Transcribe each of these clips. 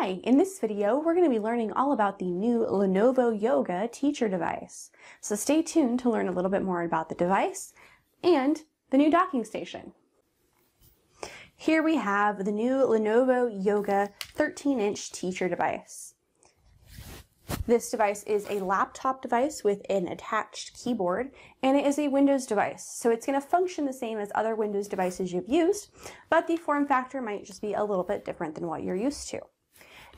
Hi, in this video we're going to be learning all about the new Lenovo Yoga teacher device. So stay tuned to learn a little bit more about the device and the new docking station. Here we have the new Lenovo Yoga 13-inch teacher device. This device is a laptop device with an attached keyboard, and it is a Windows device. So it's going to function the same as other Windows devices you've used, but the form factor might just be a little bit different than what you're used to.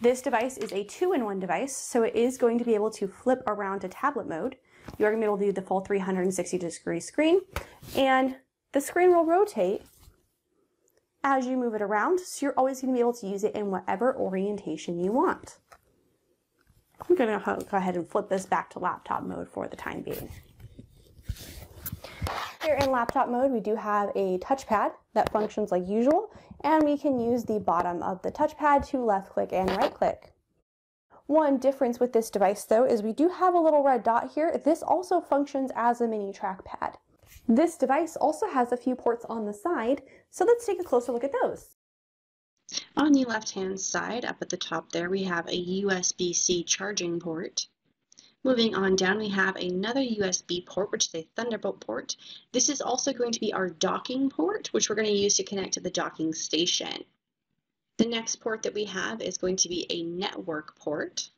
This device is a two-in-one device, so it is going to be able to flip around to tablet mode. You're going to be able to do the full 360 degree screen, and the screen will rotate as you move it around, so you're always going to be able to use it in whatever orientation you want. I'm going to uh, go ahead and flip this back to laptop mode for the time being. Here in laptop mode, we do have a touchpad that functions like usual, and we can use the bottom of the touchpad to left click and right click. One difference with this device though is we do have a little red dot here. This also functions as a mini trackpad. This device also has a few ports on the side, so let's take a closer look at those. On the left hand side, up at the top there, we have a USB-C charging port. Moving on down, we have another USB port, which is a Thunderbolt port. This is also going to be our docking port, which we're going to use to connect to the docking station. The next port that we have is going to be a network port.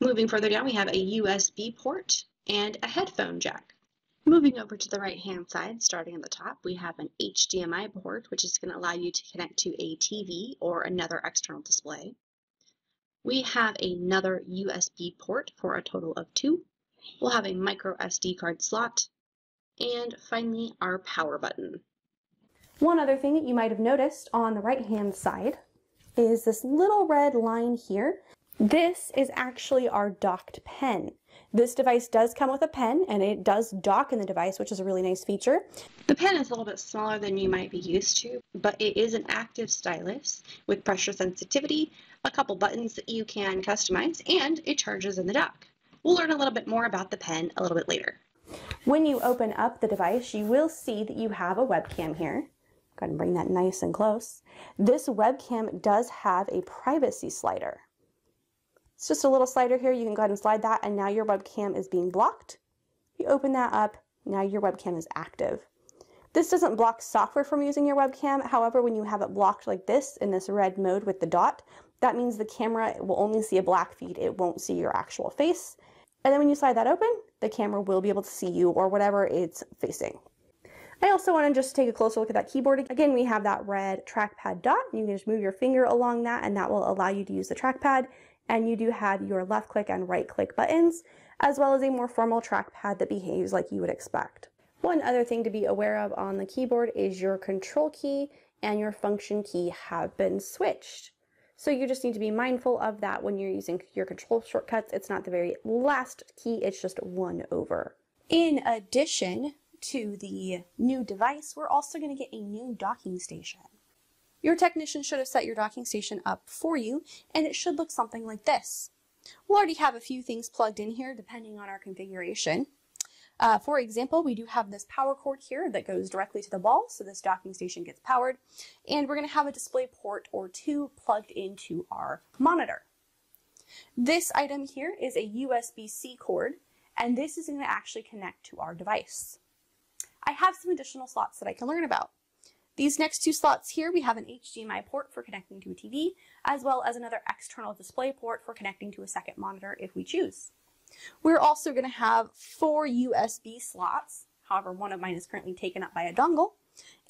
Moving further down, we have a USB port and a headphone jack. Moving over to the right hand side, starting at the top, we have an HDMI port, which is going to allow you to connect to a TV or another external display. We have another USB port for a total of two. We'll have a micro SD card slot, and finally our power button. One other thing that you might have noticed on the right hand side is this little red line here. This is actually our docked pen. This device does come with a pen and it does dock in the device, which is a really nice feature. The pen is a little bit smaller than you might be used to, but it is an active stylus with pressure sensitivity, a couple buttons that you can customize, and it charges in the dock. We'll learn a little bit more about the pen a little bit later. When you open up the device, you will see that you have a webcam here. Go ahead and bring that nice and close. This webcam does have a privacy slider. It's just a little slider here. You can go ahead and slide that and now your webcam is being blocked. You open that up, now your webcam is active. This doesn't block software from using your webcam. However, when you have it blocked like this in this red mode with the dot, that means the camera will only see a black feed. It won't see your actual face. And then when you slide that open, the camera will be able to see you or whatever it's facing. I also want to just take a closer look at that keyboard. Again, we have that red trackpad dot. You can just move your finger along that and that will allow you to use the trackpad and you do have your left click and right click buttons, as well as a more formal trackpad that behaves like you would expect. One other thing to be aware of on the keyboard is your control key and your function key have been switched. So you just need to be mindful of that when you're using your control shortcuts. It's not the very last key, it's just one over. In addition to the new device, we're also going to get a new docking station. Your technician should have set your docking station up for you, and it should look something like this. We'll already have a few things plugged in here depending on our configuration. Uh, for example, we do have this power cord here that goes directly to the wall, so this docking station gets powered. And we're going to have a display port or two plugged into our monitor. This item here is a USB-C cord, and this is going to actually connect to our device. I have some additional slots that I can learn about. These next two slots here, we have an HDMI port for connecting to a TV, as well as another external display port for connecting to a second monitor if we choose. We're also going to have four USB slots. However, one of mine is currently taken up by a dongle.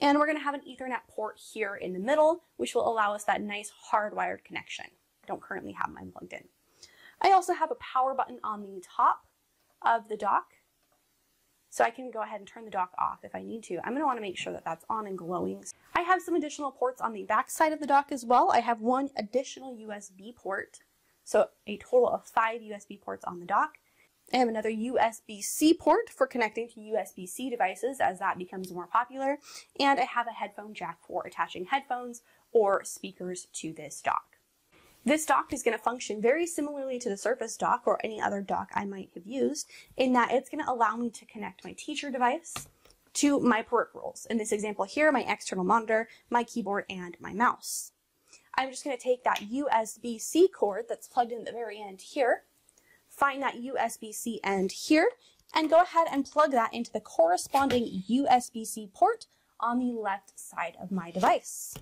And we're going to have an Ethernet port here in the middle, which will allow us that nice hardwired connection. I don't currently have mine plugged in. I also have a power button on the top of the dock so I can go ahead and turn the dock off if I need to. I'm going to want to make sure that that's on and glowing. I have some additional ports on the back side of the dock as well. I have one additional USB port, so a total of five USB ports on the dock. I have another USB-C port for connecting to USB-C devices as that becomes more popular. And I have a headphone jack for attaching headphones or speakers to this dock. This dock is going to function very similarly to the Surface dock or any other dock I might have used in that it's going to allow me to connect my teacher device to my peripherals. In this example here, my external monitor, my keyboard, and my mouse. I'm just going to take that USB-C cord that's plugged in at the very end here, find that USB-C end here, and go ahead and plug that into the corresponding USB-C port on the left side of my device.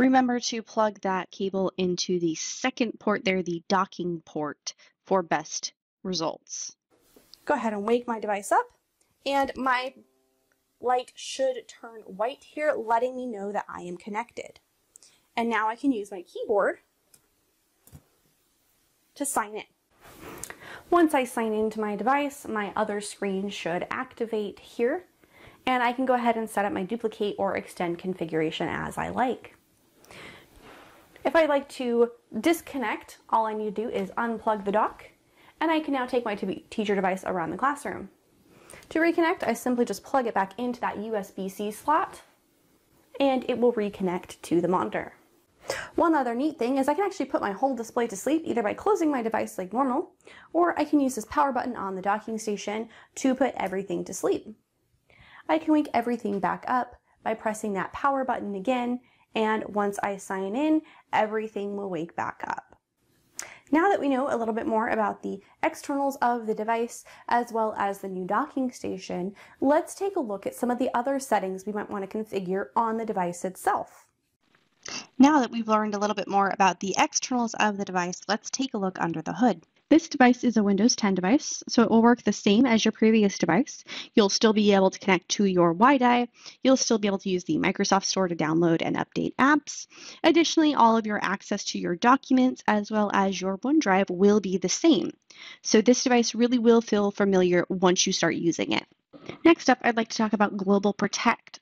Remember to plug that cable into the second port there, the docking port, for best results. Go ahead and wake my device up, and my light should turn white here, letting me know that I am connected. And now I can use my keyboard to sign in. Once I sign into my device, my other screen should activate here, and I can go ahead and set up my duplicate or extend configuration as I like. If I'd like to disconnect, all I need to do is unplug the dock, and I can now take my teacher device around the classroom. To reconnect, I simply just plug it back into that USB-C slot, and it will reconnect to the monitor. One other neat thing is I can actually put my whole display to sleep either by closing my device like normal, or I can use this power button on the docking station to put everything to sleep. I can wake everything back up by pressing that power button again, and once I sign in, everything will wake back up. Now that we know a little bit more about the externals of the device as well as the new docking station, let's take a look at some of the other settings we might want to configure on the device itself. Now that we've learned a little bit more about the externals of the device, let's take a look under the hood. This device is a Windows 10 device, so it will work the same as your previous device. You'll still be able to connect to your WiDi. You'll still be able to use the Microsoft Store to download and update apps. Additionally, all of your access to your documents as well as your OneDrive will be the same. So this device really will feel familiar once you start using it. Next up, I'd like to talk about Global Protect.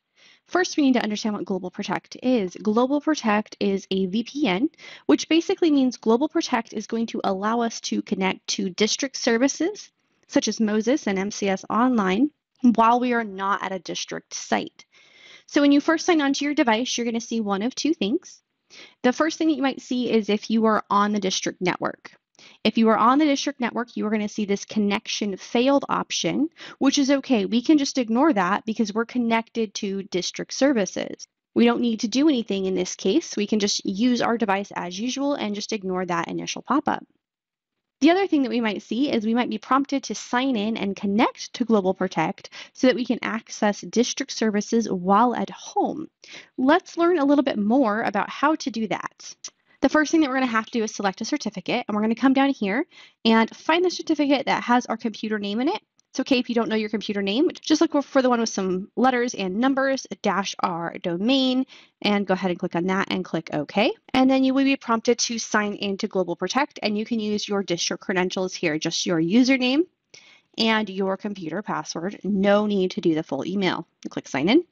First, we need to understand what Global Protect is. Global Protect is a VPN, which basically means Global Protect is going to allow us to connect to district services, such as Moses and MCS Online, while we are not at a district site. So when you first sign onto your device, you're going to see one of two things. The first thing that you might see is if you are on the district network. If you are on the district network, you are going to see this connection failed option, which is okay. We can just ignore that because we're connected to district services. We don't need to do anything in this case. We can just use our device as usual and just ignore that initial pop-up. The other thing that we might see is we might be prompted to sign in and connect to Global Protect so that we can access district services while at home. Let's learn a little bit more about how to do that. The first thing that we're going to have to do is select a certificate, and we're going to come down here and find the certificate that has our computer name in it. It's okay if you don't know your computer name, just look for the one with some letters and numbers, dash our domain, and go ahead and click on that and click OK. And then you will be prompted to sign into Global Protect, and you can use your district credentials here, just your username and your computer password. No need to do the full email. Click Sign In.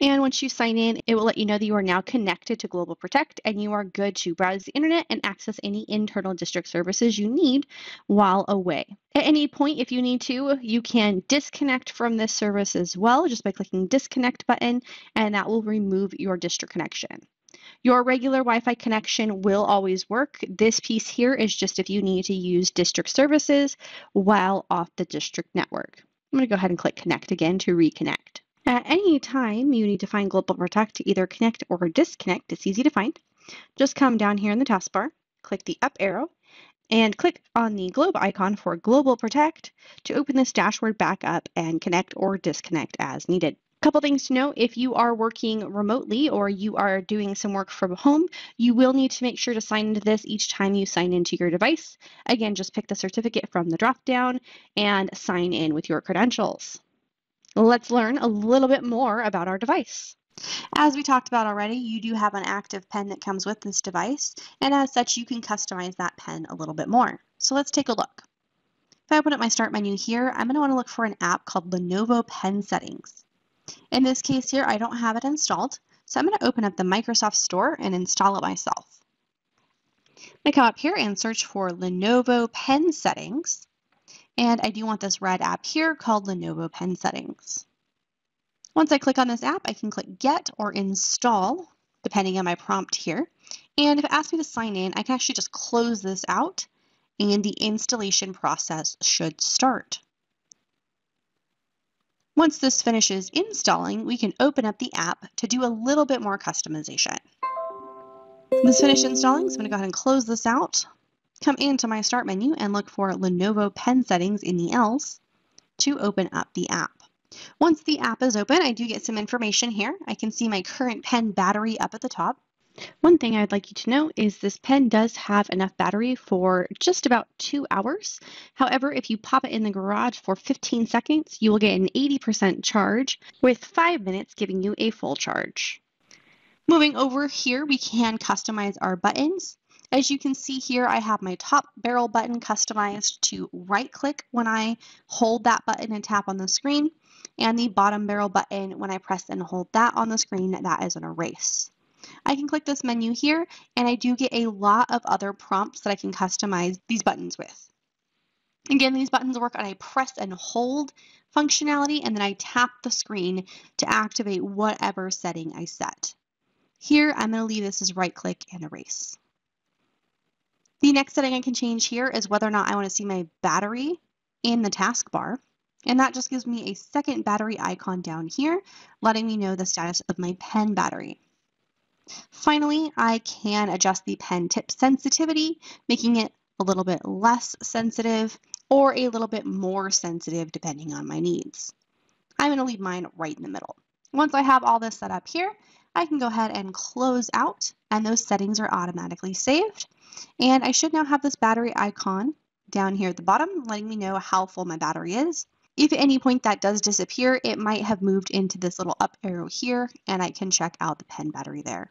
And once you sign in, it will let you know that you are now connected to Global Protect and you are good to browse the internet and access any internal district services you need while away. At any point, if you need to, you can disconnect from this service as well just by clicking disconnect button and that will remove your district connection. Your regular Wi-Fi connection will always work. This piece here is just if you need to use district services while off the district network. I'm going to go ahead and click connect again to reconnect. At any time you need to find Global Protect to either connect or disconnect, it's easy to find. Just come down here in the taskbar, click the up arrow, and click on the globe icon for Global Protect to open this dashboard back up and connect or disconnect as needed. A couple things to know, if you are working remotely or you are doing some work from home, you will need to make sure to sign into this each time you sign into your device. Again, just pick the certificate from the drop down and sign in with your credentials. Let's learn a little bit more about our device. As we talked about already, you do have an active pen that comes with this device, and as such, you can customize that pen a little bit more. So let's take a look. If I open up my Start menu here, I'm going to want to look for an app called Lenovo Pen Settings. In this case here, I don't have it installed, so I'm going to open up the Microsoft Store and install it myself. To come up here and search for Lenovo Pen Settings. And I do want this red app here called Lenovo Pen Settings. Once I click on this app, I can click Get or Install, depending on my prompt here. And if it asks me to sign in, I can actually just close this out and the installation process should start. Once this finishes installing, we can open up the app to do a little bit more customization. This finished installing, so I'm going to go ahead and close this out. Come into my Start menu and look for Lenovo Pen Settings in the Ls to open up the app. Once the app is open, I do get some information here. I can see my current pen battery up at the top. One thing I'd like you to know is this pen does have enough battery for just about two hours. However, if you pop it in the garage for 15 seconds, you will get an 80% charge with five minutes giving you a full charge. Moving over here, we can customize our buttons. As you can see here, I have my top barrel button customized to right click when I hold that button and tap on the screen, and the bottom barrel button when I press and hold that on the screen, that is an erase. I can click this menu here, and I do get a lot of other prompts that I can customize these buttons with. Again, these buttons work on a press and hold functionality, and then I tap the screen to activate whatever setting I set. Here, I'm going to leave this as right click and erase. The next setting I can change here is whether or not I want to see my battery in the taskbar. And that just gives me a second battery icon down here, letting me know the status of my pen battery. Finally, I can adjust the pen tip sensitivity, making it a little bit less sensitive or a little bit more sensitive depending on my needs. I'm going to leave mine right in the middle. Once I have all this set up here, I can go ahead and close out and those settings are automatically saved. And I should now have this battery icon down here at the bottom letting me know how full my battery is. If at any point that does disappear, it might have moved into this little up arrow here and I can check out the pen battery there.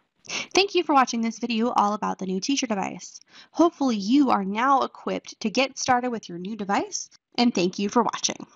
Thank you for watching this video all about the new teacher device. Hopefully you are now equipped to get started with your new device and thank you for watching.